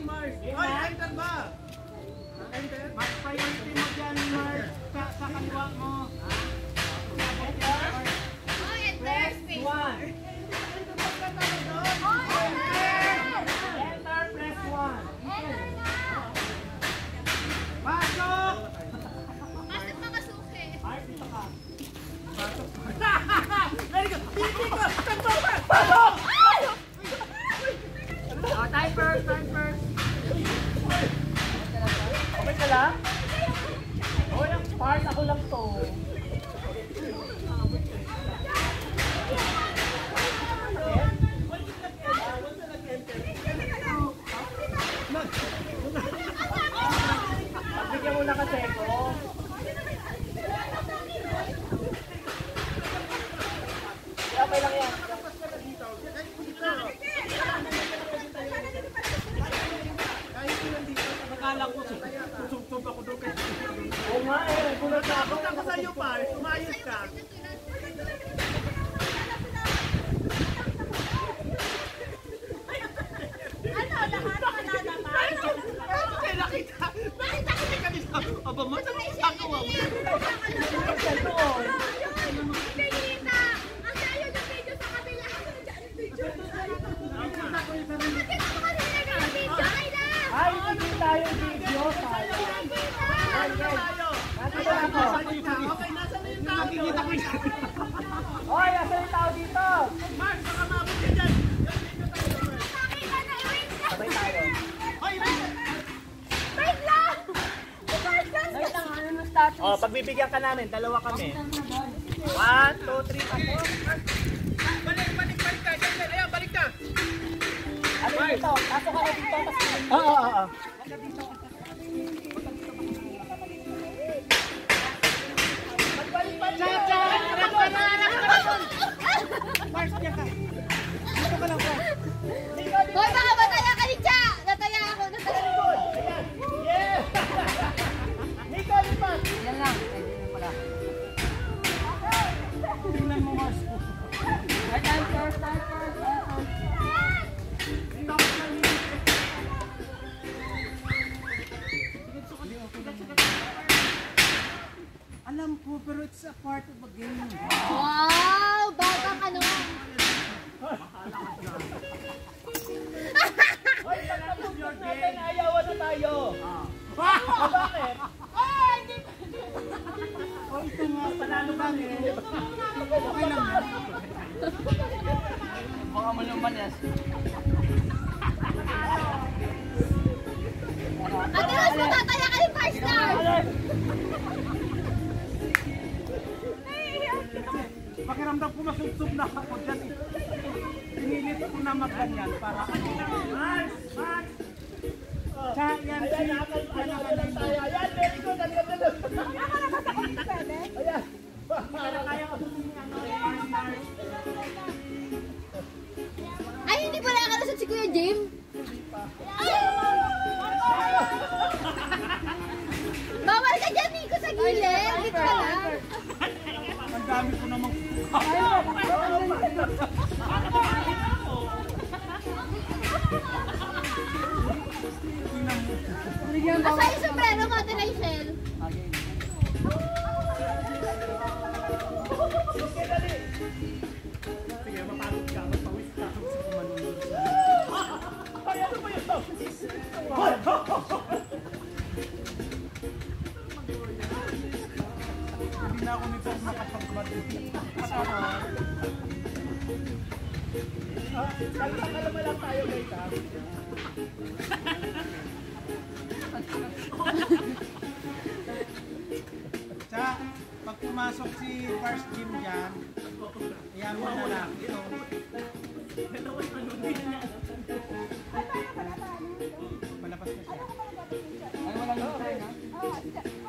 yan, Mars. Hoy, enter ba? Enter? Mas priority mo dyan, Mark. Sa, sa kaliwa mo. Oh, enter space. One. Oh, enter! Enter, press one. Enter na! Pasok! Bakit makasuki? Ay, dito ka. Very good. Hindi ko. Tanto ka. Oh, time first, time first. Okay ka lang? Oh, yung part ako lang to. Pagbigyan mo na kasi ko. Okay lang yan. Kahit ko nandito, nakala ko, susubsob ako doon kay Oo nga eh, nagulat na ako. Punta ko sa iyo, Mars. Umayos ka. Ano, lahat wala naman? Kaya nakita. Nakita ko may kanina. Aba, yung mo? Video sa kabila. Bakit ako kanina ng video? Ay na! Ay, hindi tayo video. Ako. Okay, nasa na yung tao? Nakikita ko yung Hoy, asa yung tao dito? Mars, baka maabot ka dyan. Sabay tayo. Mars. Wait lang! Wait lang! Ano ng status? Oh, pagbibigyan ka namin, dalawa kami. One, two, three, tapos. Balik, balik, balik ka. Ayan, balik ka. Ano dito? Pasok ka na dito. Oo, oo, oo. Mars, diyan ka. Dito ka lang, Mars. Hoy, baka Baka mo lumanes. Ate Rose, matataya ka ni Firestar! Pakiramdam ko masubsob na ako dyan. eh. Pinilit ko na magganyan para ano. Mars! Mars! Cha, yan si... Ayan, lang tayo. Ayan, very good. Ang ganda lang. Ayan. Ang dami ko namang... Asa yung sombrero mo, Ate Rachel? Sige, na ako nito makapagmadali. Kalma lang tayo, guys. ha? Cha, pag pumasok si first gym dyan, iyan mo na lang. Ito. Malapas na siya. Ay, walang hintay, ha?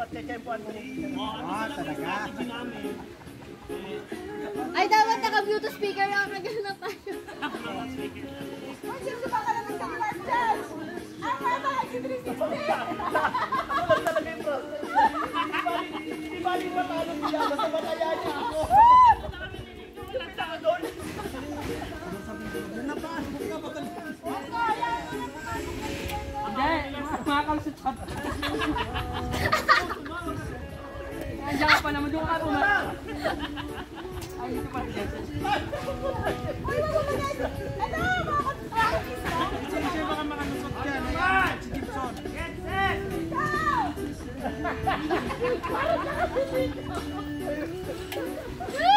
Ngayon ang lulusot, chechempuan mo ni Ah, talaga. Ay, dapat naka-Bluetooth speaker lang. Nagano na tayo. Ako lang talaga yung process. Hindi bali- matalo siya, basta mataya niya ako. Ako doon. Napasok ka, bagal. Hindi, makakalusot siya. Nandiyan pa naman, doon ka pumunta. Ay, dito pa rin. Sino siya baka makalusot dyan? Si Gibson. Akala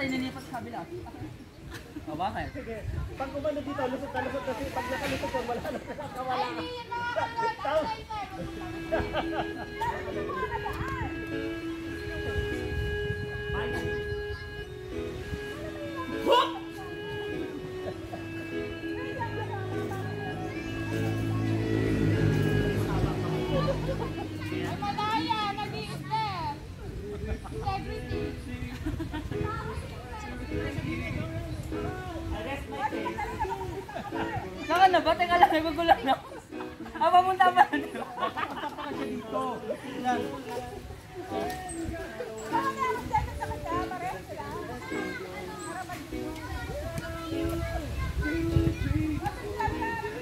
Ah, basta inilipat sa kabila. O, bakit? Sige, pag umano dito, lusot na lusot kasi pag nakalusot ka, wala na nakakawala ka. Saka na ba? Teka lang, nagugulat na. ako. Ah, papunta pa na. papunta pa kasi dito. Yan.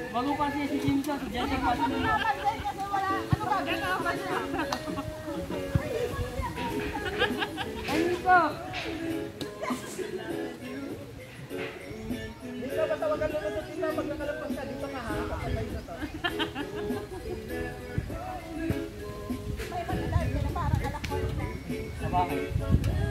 Bago pa siya si Jimson, si Jenny Pasunod. Ay, Nico! Dito, basta wag kang lulusot dito. Pag ka, dito ka ha. Kapatay na to. Ah, bakit?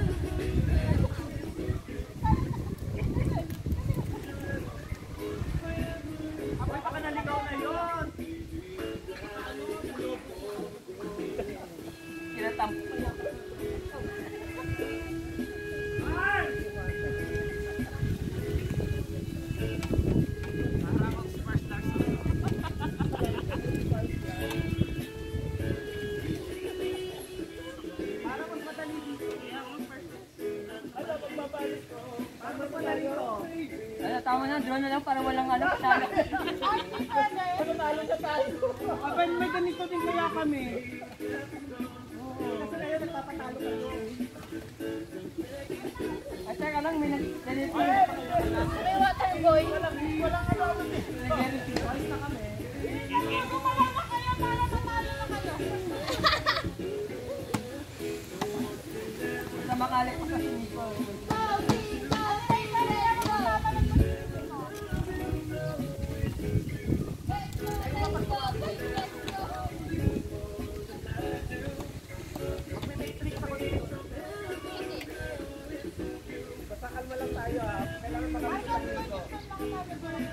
Walang kasala. Ano, talo. Abay, may ganito din kaya kami. Kasi ngayon, nagpapatalo ka doon. Ay, teka lang, may nag-delete May water boy. Walang ano, ano.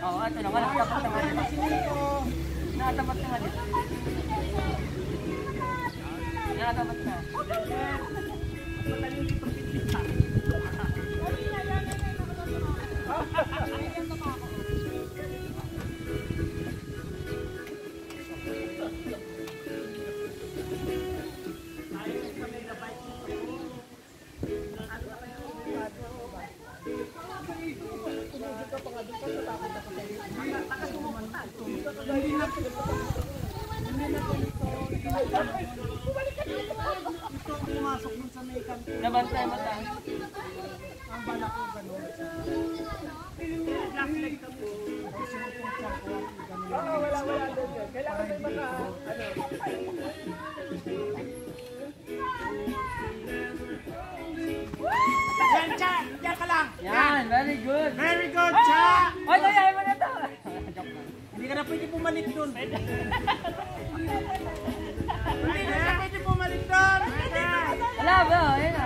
Oo, ito na, wala tapat na nga dito. Nakatapat na nga dito. Nakatapat na. Nabantay mata. Ang balak ko sinumpong siya ko at ganun. Oo, wala, wala din yun. Kailangan may mga, ano, Yan very good. Very good, Cha! Ay, ayaw mo na to. Hindi ka na pwede bumalik doon. Hindi ka na pwede bumalik doon. Wala ba? Ayun na.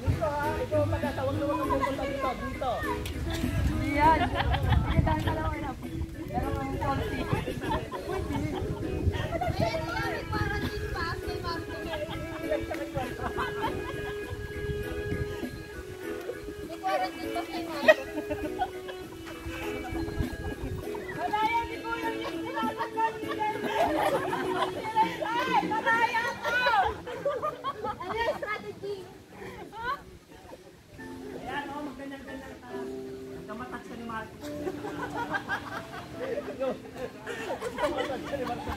Dito ha, ito magkatawag na wag pupunta dito, dito. Yan. Nagkamatas ka ni Marco.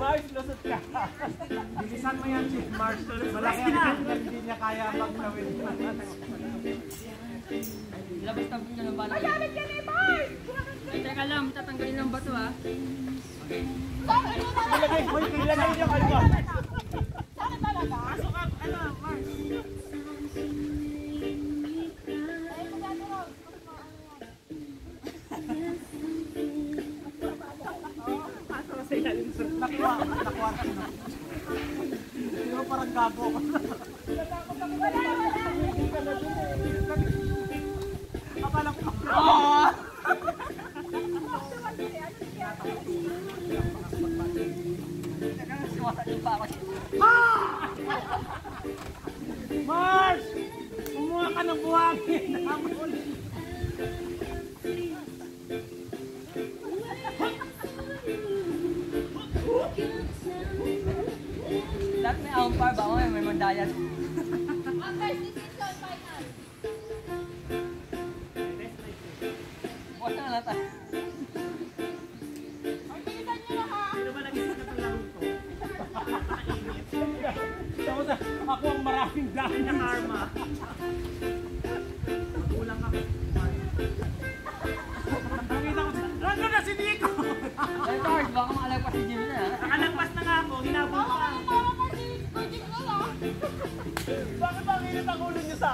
Mars, lusot ka. Bilisan mo yan, Chief Marshal. Malaki ang hindi niya kaya magnawin. Labas na po niya ng bala. Ay, teka lang. Tatanggalin ng bato ah. Ilagay, ilagay niyo ano. Nakuha, nakuha ka na. Pero parang gago ako. Akala ko Suwasan pa ako. Mars! Kumuha ka ng buhangin. Lahat May may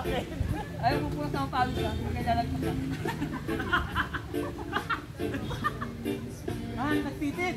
akin? Ay, pupunas na ang pawis ah. Hindi kaya lalagpas na. Ah, nagtitit!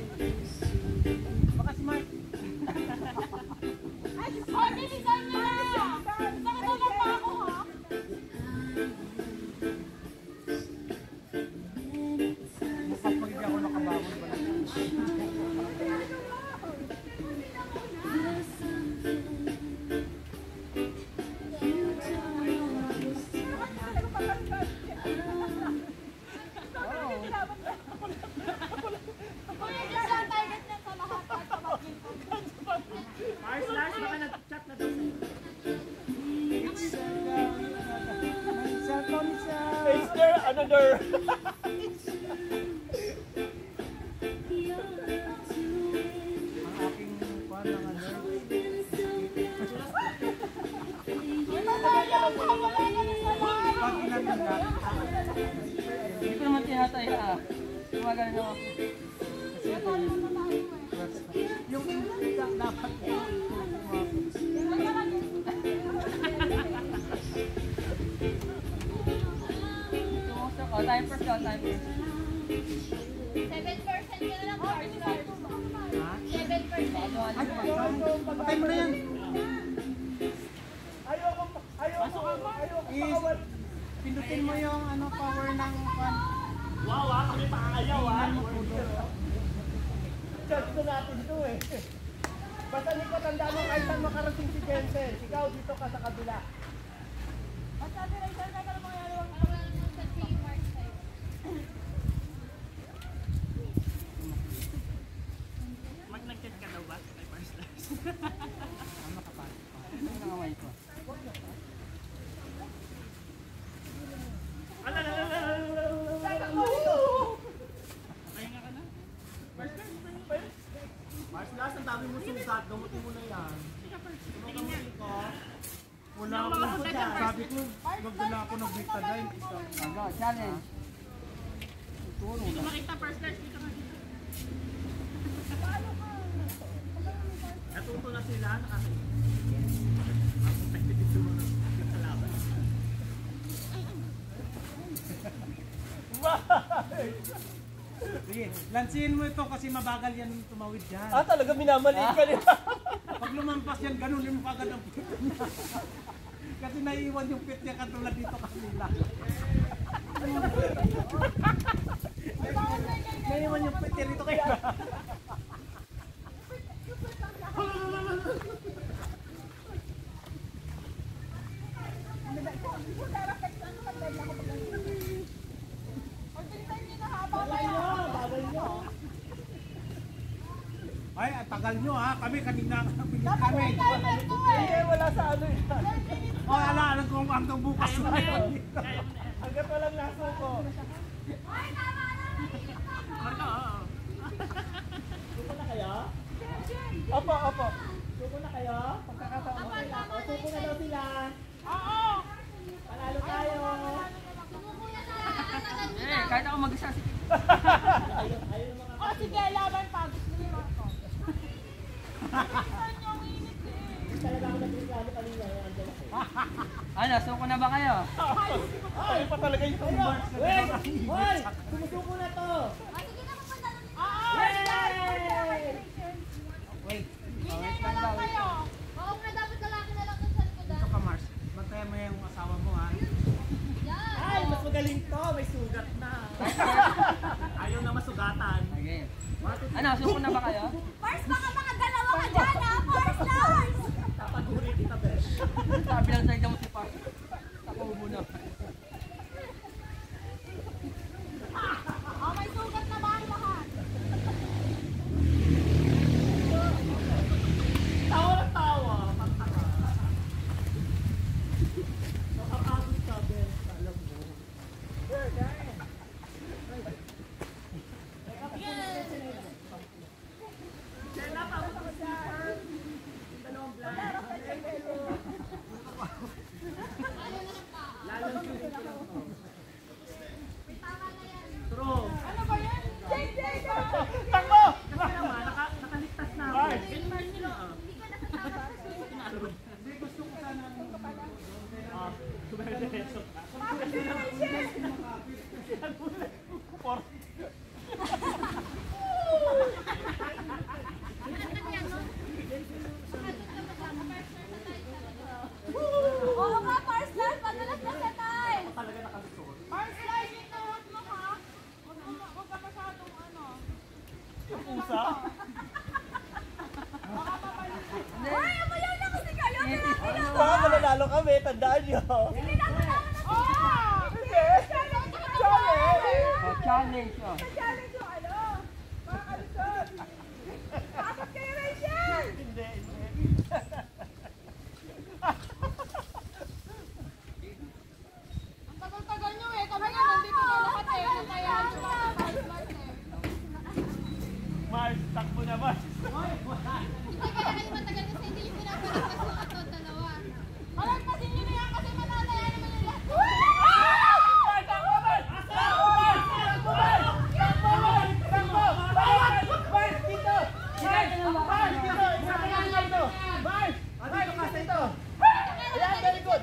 Ka, Hindi ko naman tinatay ah. Gumagano na ako. Oh, oh, time first. 7% ka na lang, Lars. Ha? 7%. Ay, patay mo na yan. Ayoko, ayoko, ayoko pindutin mo yung ano power ng kwan. Wow, ah, kami pa ayaw, ah. Church na natin to eh. Basta Nico, tanda mo kahit saan makarating si Jensen. Ikaw dito ka sa kabila. Mag nag-chat ka daw ba? Kay Mars Lars. Ano yung nangamay ko? Pahinga ka na. Mars Lars, Mars Lars, ang dami mo sugat. Gamutin mo na yan. Tingin niya. ako nagbita dahil. Challenge. Dito makita first class, dito makita. Natuto na sila, nakakita. Sige, lansihin mo ito kasi mabagal yan tumawid dyan. Ah, talaga minamaliit ka nila. Pag lumampas yan, ganun yung kagad ang pit niya. Kasi naiiwan yung pit niya katulad dito kanila. Naiiwan yung pit niya dito kaya. Ay, ang tagal nyo ha. Kami kanina kami. kami. Hindi, wala sa ano yan. O, ala, alam ko hanggang bukas na yun. Hanggat walang laso ko. Marka, oo. Suko na kayo? Opo, opo. Suko na kayo? Pagkakataon ko sila. O, suko na daw sila. Oo! Panalo tayo. Eh, kahit ako mag-isa si Ayun, ayun mga O sige, laban pa. Gusto niyo ako. talaga ako nagreklamo kanina. andyan ako. Ano, suko na ba kayo? Ay, pa talaga yung tumbars. Wait! Hoy! Sumusuko na to! O sige na, pupunta na dito. Yay! Wait, na lang kayo. Oo nga, dapat lalaki na lang sa likod. ito ka Mars. Bantayan mo yung asawa mo ha. Ay, mas magaling to. May sugat na. Ayaw na masugatan. Okay. Ano, suko na ba kayo? First, baka mga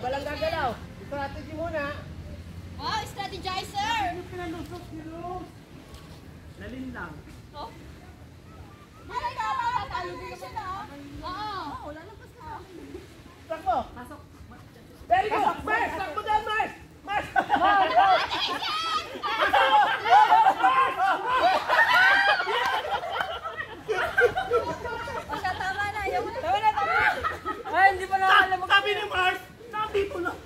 Walang gagalaw. Strategy muna. Wow, strategizer! Ano yung pinalusok ni Rose? Oh? Wala ka pa! Palutin siya na! Oo! Wala lang pas na! Takbo! Pasok! There you go! Mars! Takbo dyan, Mars! Mars! Mars! Tama na, ayaw mo na. Tama na, tama na! Ay, hindi pa na alam. Sabi ni Mars! ピー